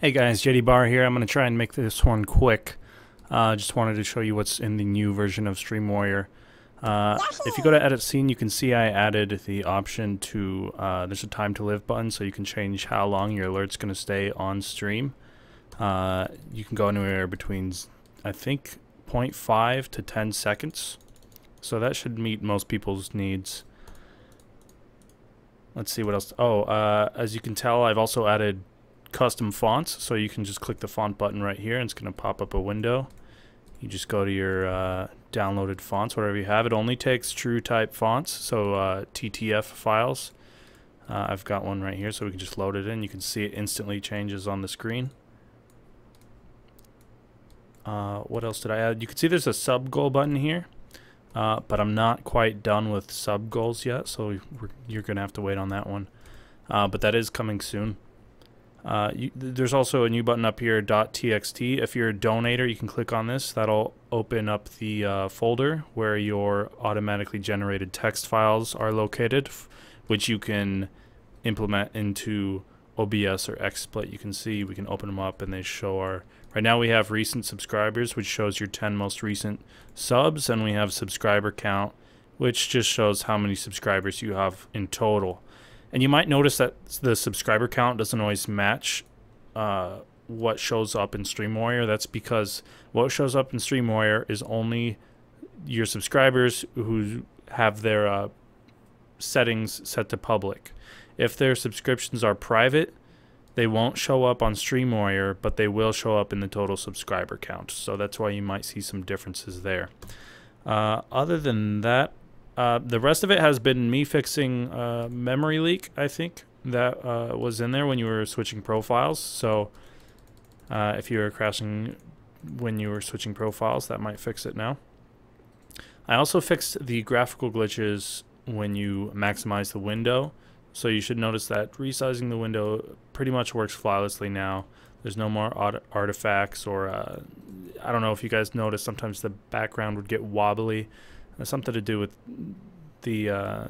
Hey guys, JD Bar here. I'm going to try and make this one quick. Uh, just wanted to show you what's in the new version of StreamWarrior. Uh, if you go to edit scene, you can see I added the option to, uh, there's a time to live button, so you can change how long your alert's going to stay on stream. Uh, you can go anywhere between, I think, 0.5 to 10 seconds. So that should meet most people's needs. Let's see what else. Oh, uh, as you can tell, I've also added custom fonts. So you can just click the font button right here and it's going to pop up a window. You just go to your uh, downloaded fonts, whatever you have. It only takes true type fonts, so uh, TTF files. Uh, I've got one right here, so we can just load it in. You can see it instantly changes on the screen. Uh, what else did I add? You can see there's a sub goal button here, uh, but I'm not quite done with sub goals yet, so you're going to have to wait on that one. Uh, but that is coming soon. Uh, you, there's also a new button up here, .txt. If you're a donator, you can click on this. That'll open up the uh, folder where your automatically generated text files are located, which you can implement into OBS or XSplit. You can see we can open them up and they show our... Right now we have recent subscribers, which shows your 10 most recent subs, and we have subscriber count, which just shows how many subscribers you have in total. And you might notice that the subscriber count doesn't always match uh, what shows up in StreamWarrior. That's because what shows up in StreamWarrior is only your subscribers who have their uh, settings set to public. If their subscriptions are private, they won't show up on StreamWarrior, but they will show up in the total subscriber count. So that's why you might see some differences there. Uh, other than that, uh, the rest of it has been me fixing uh, memory leak, I think, that uh, was in there when you were switching profiles. So uh, if you were crashing when you were switching profiles, that might fix it now. I also fixed the graphical glitches when you maximize the window. So you should notice that resizing the window pretty much works flawlessly now. There's no more artifacts or uh, I don't know if you guys noticed sometimes the background would get wobbly something to do with the uh,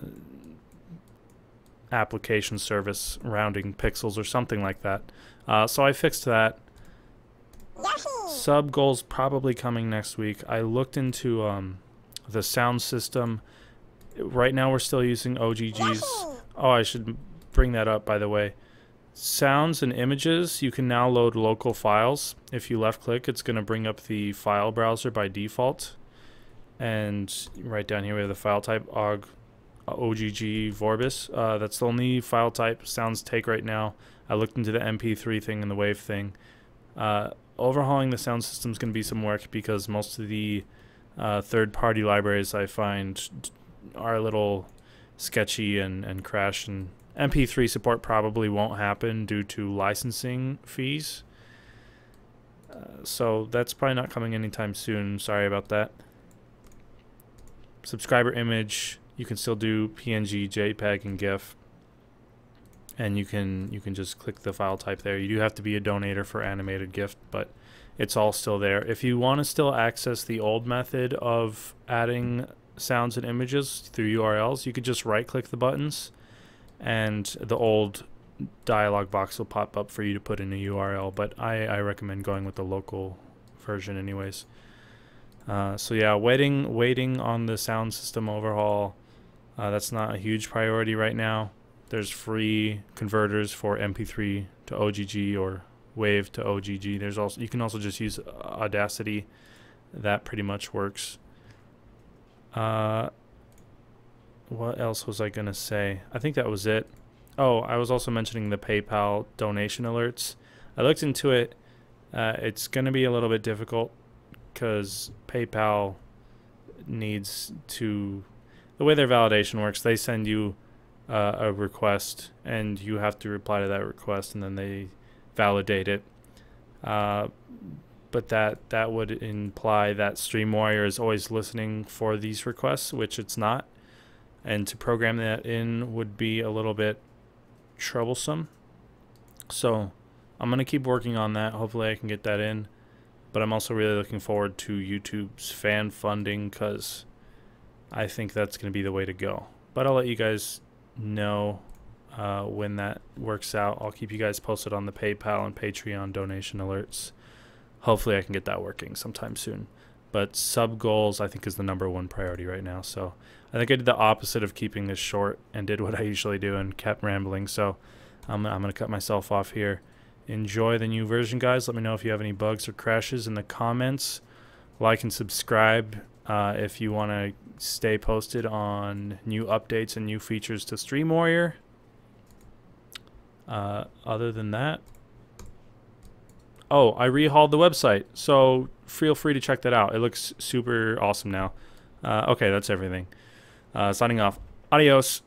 application service rounding pixels or something like that. Uh, so I fixed that. Yahoo! Sub goals probably coming next week. I looked into um, the sound system. Right now we're still using OGG's. Yahoo! Oh, I should bring that up by the way. Sounds and images, you can now load local files. If you left click, it's going to bring up the file browser by default and right down here we have the file type og ogg vorbis. Uh, that's the only file type sounds take right now. I looked into the mp3 thing and the wave thing. Uh, overhauling the sound system is going to be some work because most of the uh, third-party libraries i find are a little sketchy and, and crash and mp3 support probably won't happen due to licensing fees. Uh, so that's probably not coming anytime soon. Sorry about that subscriber image you can still do PNG, JPEG, and GIF. And you can you can just click the file type there. You do have to be a donator for animated GIF, but it's all still there. If you want to still access the old method of adding sounds and images through URLs, you could just right click the buttons and the old dialog box will pop up for you to put in a URL, but I, I recommend going with the local version anyways. Uh, so yeah, waiting waiting on the sound system overhaul. Uh, that's not a huge priority right now. There's free converters for MP3 to OGG or Wave to OGG. There's also you can also just use Audacity. That pretty much works. Uh, what else was I gonna say? I think that was it. Oh, I was also mentioning the PayPal donation alerts. I looked into it. Uh, it's gonna be a little bit difficult because PayPal needs to the way their validation works. They send you uh, a request, and you have to reply to that request, and then they validate it. Uh, but that that would imply that StreamWarrior is always listening for these requests, which it's not. And to program that in would be a little bit troublesome. So I'm gonna keep working on that. Hopefully, I can get that in. But I'm also really looking forward to YouTube's fan funding because I think that's going to be the way to go. But I'll let you guys know uh, when that works out. I'll keep you guys posted on the PayPal and Patreon donation alerts. Hopefully, I can get that working sometime soon. But sub goals, I think, is the number one priority right now. So I think I did the opposite of keeping this short and did what I usually do and kept rambling. So I'm, I'm going to cut myself off here. Enjoy the new version, guys. Let me know if you have any bugs or crashes in the comments. Like and subscribe uh, if you want to stay posted on new updates and new features to Stream Warrior. Uh, other than that, oh, I rehauled the website, so feel free to check that out. It looks super awesome now. Uh, okay, that's everything. Uh, signing off. Adios.